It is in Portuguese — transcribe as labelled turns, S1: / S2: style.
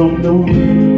S1: from.